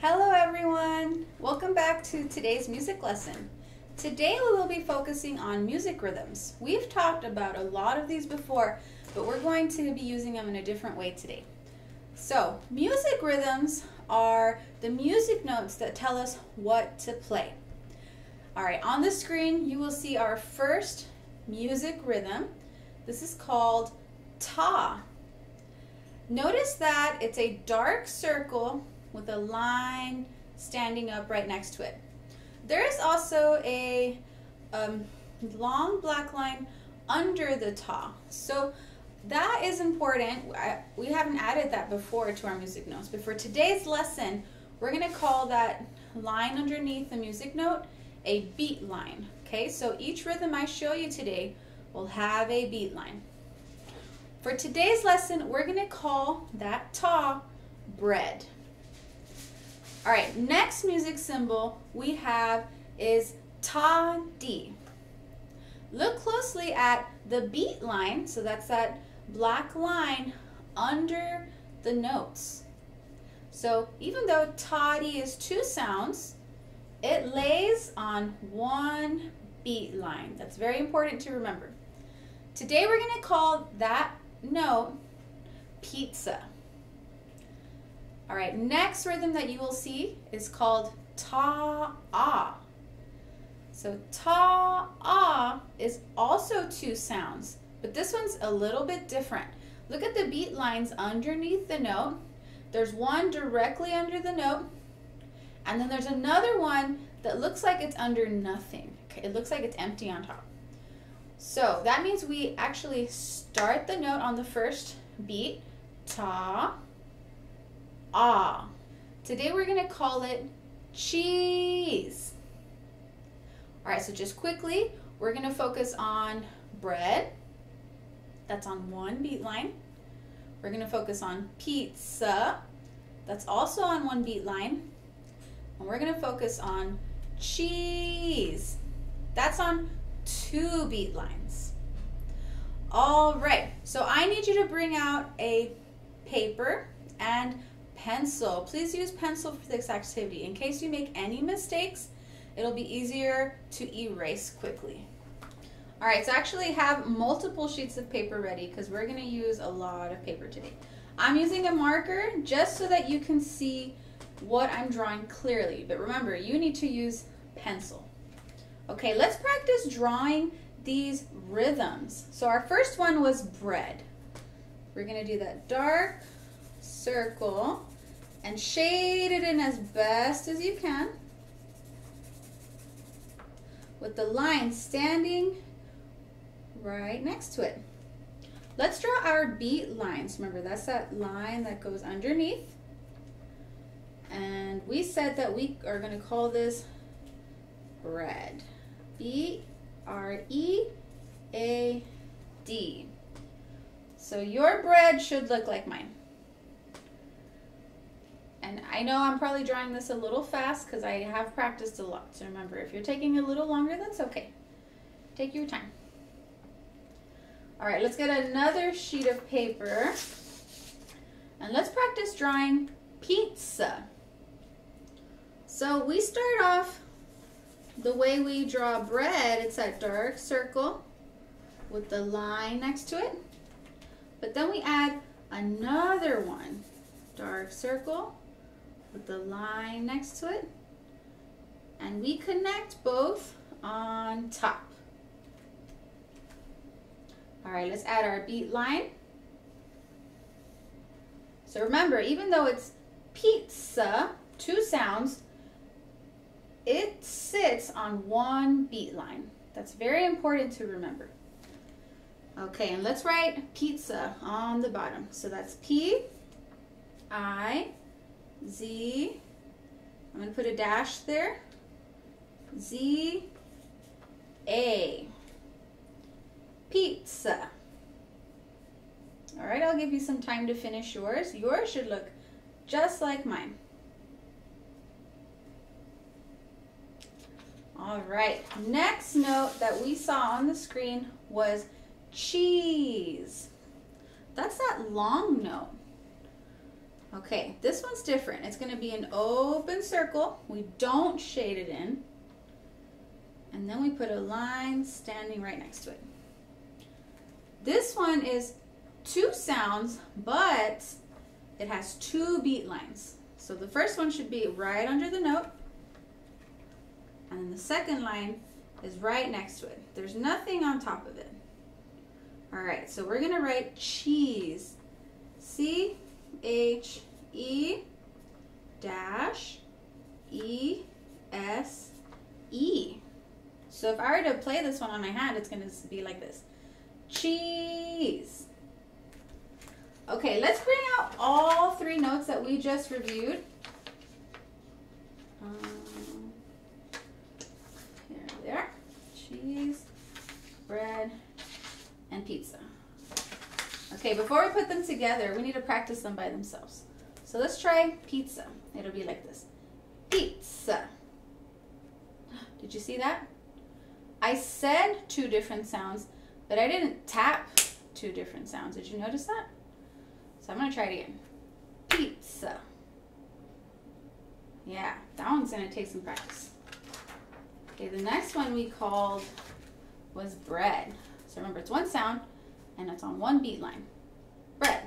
Hello everyone! Welcome back to today's music lesson. Today we will be focusing on music rhythms. We've talked about a lot of these before, but we're going to be using them in a different way today. So, music rhythms are the music notes that tell us what to play. All right, on the screen you will see our first music rhythm. This is called ta. Notice that it's a dark circle with a line standing up right next to it. There is also a um, long black line under the ta. So that is important. We haven't added that before to our music notes, but for today's lesson, we're going to call that line underneath the music note a beat line. Okay, so each rhythm I show you today will have a beat line. For today's lesson, we're going to call that ta bread. All right, next music symbol we have is ta di. Look closely at the beat line, so that's that black line under the notes. So even though ta di is two sounds, it lays on one beat line. That's very important to remember. Today we're going to call that note pizza. All right, next rhythm that you will see is called ta-ah. So ta-ah is also two sounds, but this one's a little bit different. Look at the beat lines underneath the note. There's one directly under the note, and then there's another one that looks like it's under nothing. Okay, it looks like it's empty on top. So that means we actually start the note on the first beat, ta, ah. Today we're going to call it cheese. All right, so just quickly, we're going to focus on bread. That's on one beat line. We're going to focus on pizza. That's also on one beat line. And we're going to focus on cheese. That's on two beat lines. All right, so I need you to bring out a paper and pencil. Please use pencil for this activity. In case you make any mistakes, it'll be easier to erase quickly. All right, so actually have multiple sheets of paper ready because we're gonna use a lot of paper today. I'm using a marker just so that you can see what I'm drawing clearly. But remember, you need to use pencil. Okay, let's practice drawing these rhythms. So our first one was bread. We're gonna do that dark circle and shade it in as best as you can with the line standing right next to it. Let's draw our beat lines. Remember, that's that line that goes underneath. And we said that we are going to call this bread. B R E A D. So your bread should look like mine. And I know I'm probably drawing this a little fast because I have practiced a lot. So remember, if you're taking a little longer, that's okay. Take your time. All right, let's get another sheet of paper. And let's practice drawing pizza. So we start off the way we draw bread, it's that dark circle with the line next to it. But then we add another one, dark circle with the line next to it. And we connect both on top. All right, let's add our beat line. So remember, even though it's pizza, two sounds, it sits on one beat line. That's very important to remember. Okay, and let's write pizza on the bottom. So that's P, I, Z, I'm going to put a dash there, Z, A, pizza. All right, I'll give you some time to finish yours. Yours should look just like mine. All right, next note that we saw on the screen was cheese. That's that long note. Okay, this one's different. It's going to be an open circle. We don't shade it in. And then we put a line standing right next to it. This one is two sounds, but it has two beat lines. So the first one should be right under the note. And the second line is right next to it. There's nothing on top of it. All right, so we're gonna write cheese. C H E dash E S E. So if I were to play this one on my hand, it's gonna be like this. Cheese. Okay, let's bring out all three notes that we just reviewed. Um, here they are. Cheese, bread, and pizza. Okay, before we put them together, we need to practice them by themselves. So let's try pizza. It'll be like this. Pizza. Did you see that? I said two different sounds, but I didn't tap two different sounds. Did you notice that? So I'm going to try it again. Pizza. Yeah, that one's going to take some practice. Okay, the next one we called was bread. So remember, it's one sound and it's on one beat line. Bread.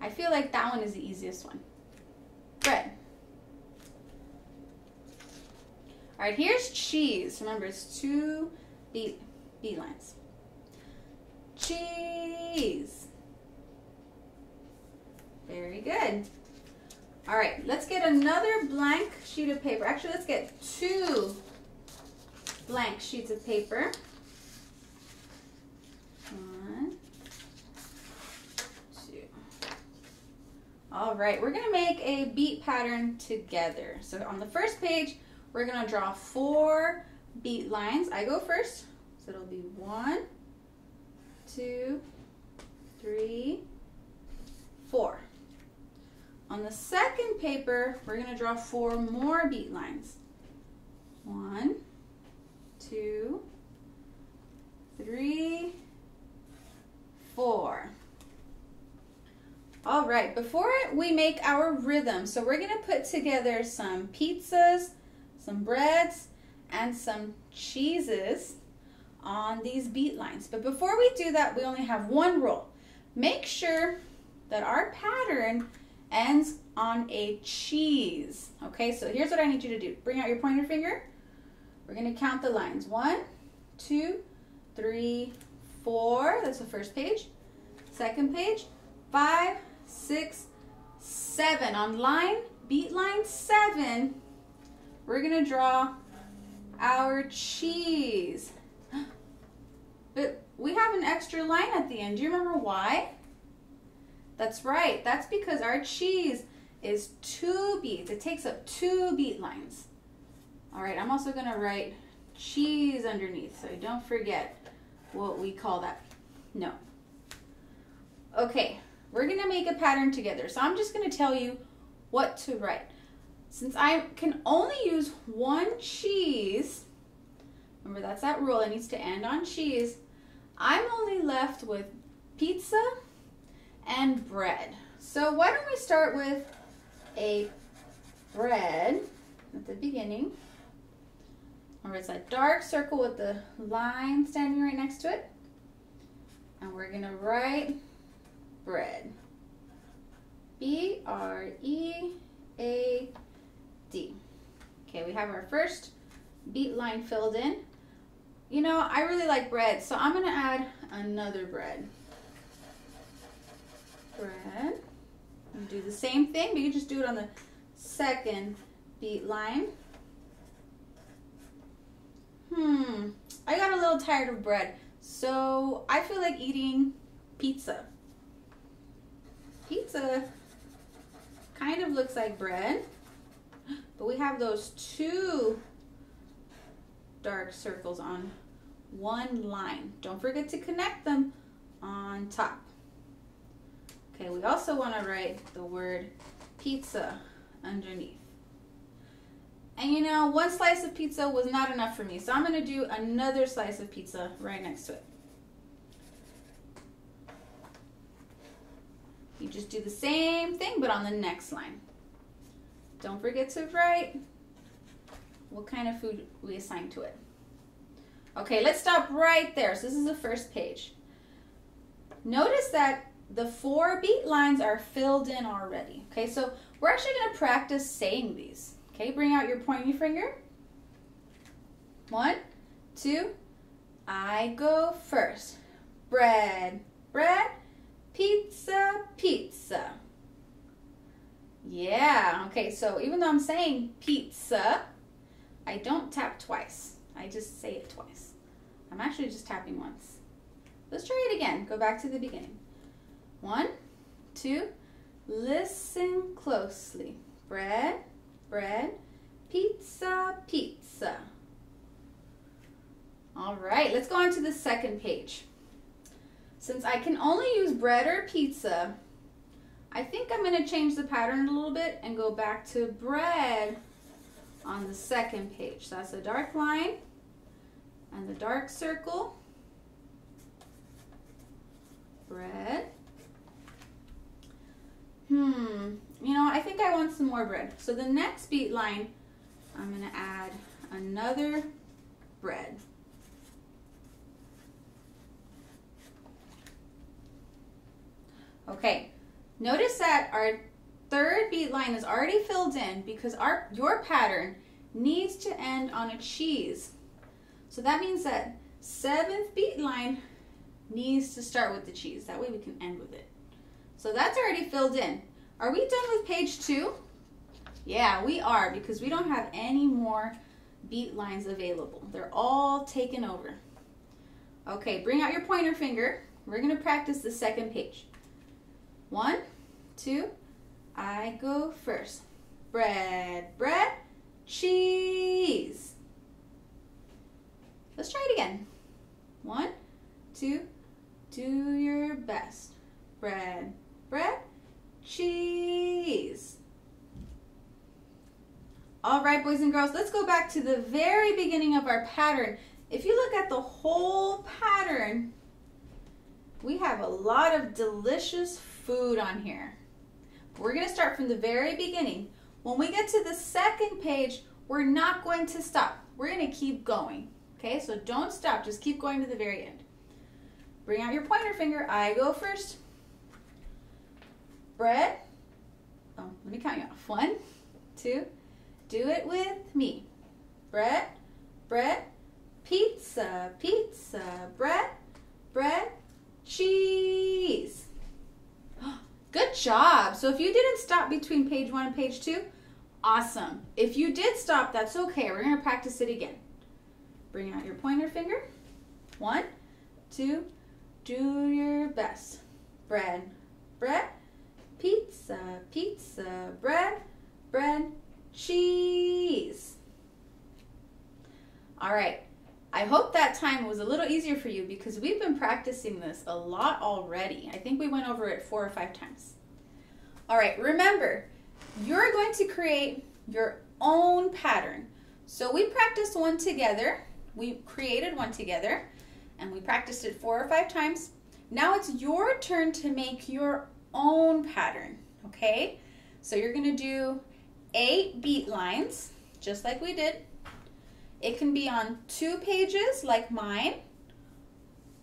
I feel like that one is the easiest one. Bread. All right, here's cheese. Remember, it's two beat, beat lines. Cheese. Very good. All right, let's get another blank sheet of paper. Actually, let's get two blank sheets of paper. One, two. All right, we're gonna make a beat pattern together. So on the first page, we're gonna draw four beat lines. I go first, so it'll be one, two, three, four. On the second paper, we're to draw four more beat lines. One, two, three, four. All right, before we make our rhythm, so we're to put together some pizzas, some breads, and some cheeses on these beat lines. But before we do that, we only have one rule. Make sure that our pattern ends on a cheese. Okay, so here's what I need you to do. Bring out your pointer finger. We're to count the lines. One, two, three, four. That's the first page. Second page, five, six, seven. On line, beat line seven, we're to draw our cheese. But we have an extra line at the end. Do you remember why? That's right. That's because our cheese is two beats. It takes up two beat lines. All right, I'm also to write cheese underneath so don't forget what we call that. No. Okay, we're going to make a pattern together. So I'm just going to tell you what to write. Since I can only use one cheese, remember that's that rule, it needs to end on cheese, I'm only left with pizza and bread. So why don't we start with a bread at the beginning. Remember it's a dark circle with the line standing right next to it. And we're to write bread. B-R-E-A-D. Okay, we have our first beat line filled in. You know, I really like bread, so I'm to add another bread bread. Do the same thing, but you just do it on the second beat line. Hmm, I got a little tired of bread, so I feel like eating pizza. Pizza kind of looks like bread, but we have those two dark circles on one line. Don't forget to connect them on top. Okay, we also want to write the word pizza underneath. And you know, one slice of pizza was not enough for me, so I'm going to do another slice of pizza right next to it. You just do the same thing, but on the next line. Don't forget to write what kind of food we assign to it. Okay, let's stop right there. So this is the first page. Notice that the four beat lines are filled in already. Okay, so we're actually going to practice saying these. Okay, bring out your pointing finger. One, two, I go first. Bread, bread, pizza, pizza. Yeah, okay, so even though I'm saying pizza, I don't tap twice. I just say it twice. I'm actually just tapping once. Let's try it again. Go back to the beginning. One, two, listen closely. Bread, bread, pizza, pizza. All right, let's go on to the second page. Since I can only use bread or pizza, I think I'm going to change the pattern a little bit and go back to bread on the second page. So that's a dark line and the dark circle. Bread. Hmm, you know, I think I want some more bread. So the next beat line, I'm going to add another bread. Okay, notice that our third beat line is already filled in because our your pattern needs to end on a cheese. So that means that seventh beat line needs to start with the cheese. That way we can end with it. So that's already filled in. Are we done with page two? Yeah, we are because we don't have any more beat lines available. They're all taken over. Okay, bring out your pointer finger. We're going to practice the second page. One, two, I go first. Bread, bread, cheese. Let's try it again. One, two, do your best. Bread, bread, cheese. All right, boys and girls, let's go back to the very beginning of our pattern. If you look at the whole pattern, we have a lot of delicious food on here. We're going to start from the very beginning. When we get to the second page, we're not going to stop. We're going to keep going. Okay, so don't stop. Just keep going to the very end. Bring out your pointer finger. I go first. Bread. Oh, let me count you off. One, two. Do it with me. Bread, bread, pizza, pizza, bread, bread, cheese. Job. So if you didn't stop between page one and page two, awesome. If you did stop, that's okay. We're to practice it again. Bring out your pointer finger. One, two, do your best. Bread, bread, pizza, pizza, bread, bread, cheese. All right. I hope that time was a little easier for you because we've been practicing this a lot already. I think we went over it four or five times. All right, remember, you're going to create your own pattern. So we practiced one together. We created one together and we practiced it four or five times. Now it's your turn to make your own pattern, okay? So you're gonna do eight beat lines, just like we did. It can be on two pages like mine.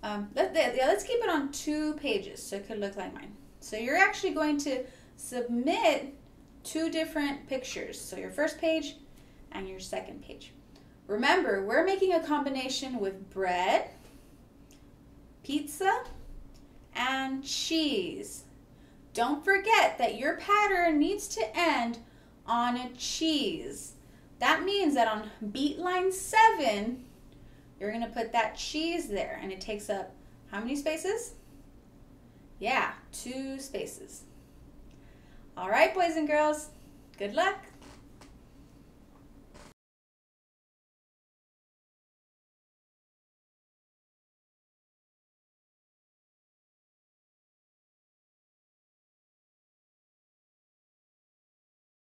Um, let, yeah, let's keep it on two pages so it could look like mine. So you're actually going to submit two different pictures. So your first page and your second page. Remember, we're making a combination with bread, pizza, and cheese. Don't forget that your pattern needs to end on a cheese. That means that on beat line seven, you're going to put that cheese there and it takes up how many spaces? Yeah, two spaces. All right, boys and girls, good luck.